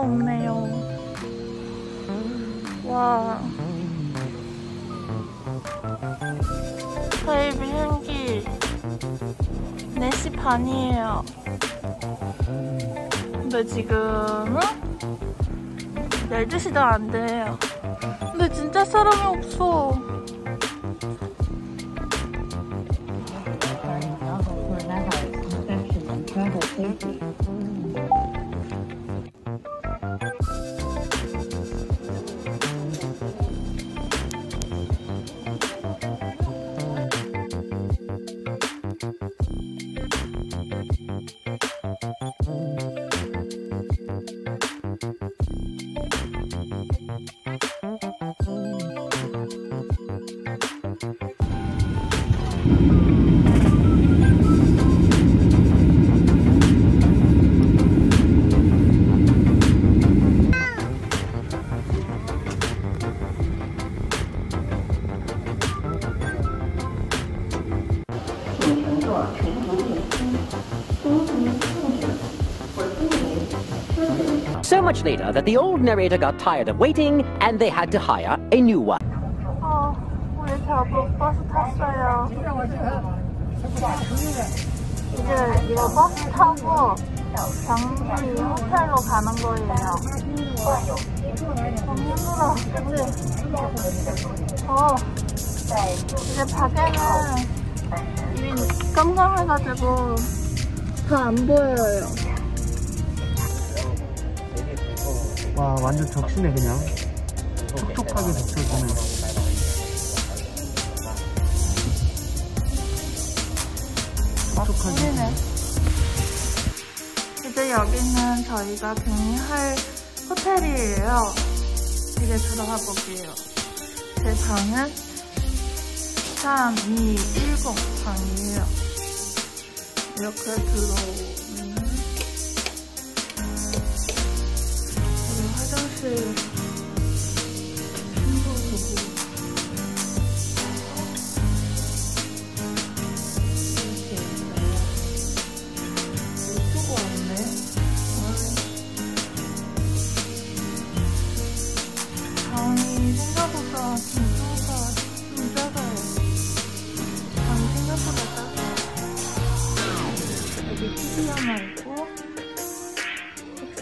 없네요. 와. 저희 비행기 4시 반이에요. 근데 지금은 12시도 안 돼요. 근데 진짜 사람이 없어. So much later that the old narrator got tired of waiting and they had to hire a new one. 결국 버스 탔어요. 이제 이거 버스 타고 경기 호텔로 가는 거예요. 너무 힘들어, 그치? 어, 이제 밖에는 이미 깜깜해가지고 다 안 보여요. 와 완전 적시네 그냥 촉촉하게 적셔주 는 보이네. 이제 여기는 저희가 등의할 호텔이에요. 이제 들어가 볼게요. 제 방은 3210 방이에요. 이렇게 들어오면 우리 화장실 이 생각보다 진짜가 좀 작아요. 방이 생각보다 작아요. 여기 TV 하나 있고, 책상.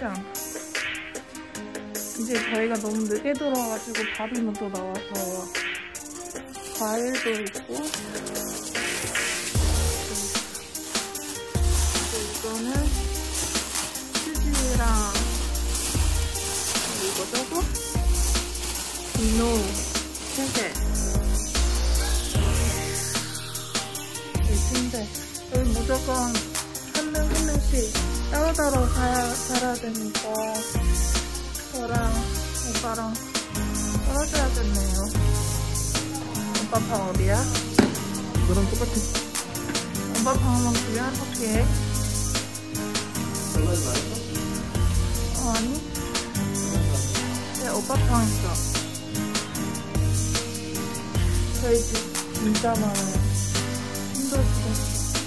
이제 저희가 너무 늦게 들어와가지고 밥이 먼저 나와서 과일도 있고, 비노 3개 이 침대 여기 무조건 한 명 한 명씩 따로따로 가야, 살아야 되니까 저랑 오빠랑 떨어져야겠네요 오빠 방 어디야? 너랑 똑같아 오빠 방은 그게 어떡해? 어, 아니? 네, 오빠 방 있어. 집 진짜 많아요. 힘들어 죽겠어.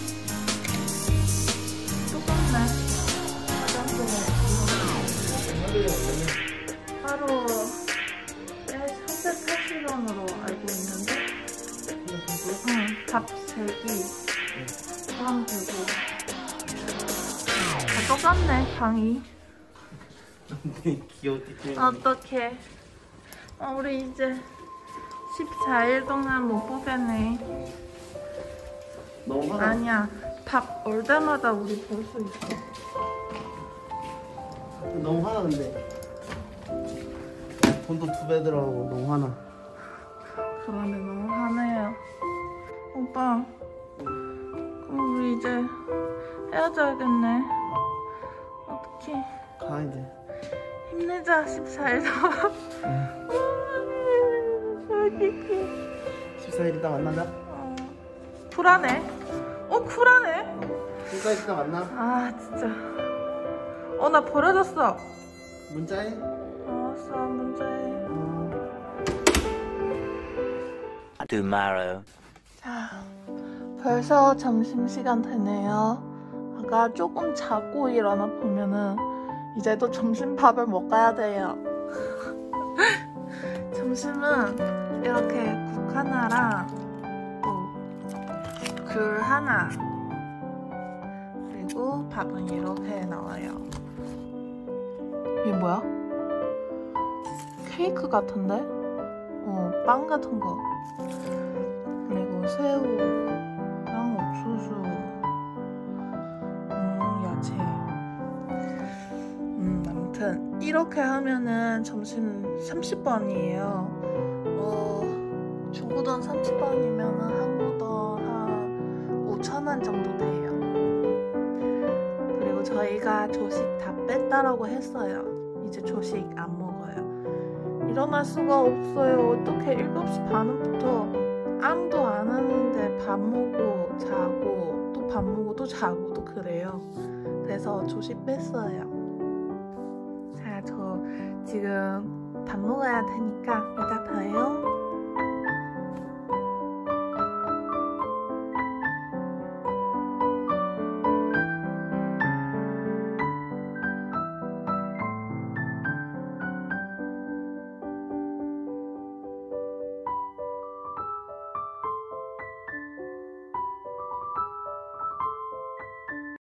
똑같네. 이렇게. 하루 380원으로 알고 있는데, 응, 밥 3끼. 그럼 되고. 다 똑같네, 방이. 귀여우지 어떡해. 어, 우리 이제 14일 동안 못 보겠네. 너무 아니야. 밥 올 때마다 우리 볼 수 있어. 너무 화나 근데 돈도 두 배 들어가고 너무 화나 그런데 너무 화내요. 오빠, 그럼 우리 이제 헤어져야겠네. 어떡해. 가 이제 힘내자, 14일 동안. 어떡해. 14일 이따 만나자 어, 쿨하네. 어, 쿨하네. 14일 이따 만나 아, 진짜. 어, 나 버려졌어. 문자해 알았어, 문제해. 어. Tomorrow. 자, 벌써 점심시간 되네요. 아까 조금 자고 일어나 보면은 이제 또 점심밥을 먹어야 돼요. 점심은 이렇게 국 하나랑 또 귤 하나 그리고 밥은 이렇게 나와요. 이게 뭐야? 케이크 같은데? 어, 빵 같은 거. 그리고 새우랑 옥수수, 음, 야채. 음, 아무튼 이렇게 하면은 점심 30번이에요. 어, 중고돈 30번이면은 한국돈 한 5천원 정도 돼요. 그리고 저희가 조식 다 뺐다라고 했어요. 이제 조식 안 먹어요. 일어날 수가 없어요. 어떻게 7시 반부터 아무도 안 하는데 밥 먹고 자고 또 밥 먹고 또 자고 또 그래요. 그래서 조식 뺐어요. 자, 저 지금 밥 먹어야 되니까 이따 봐요.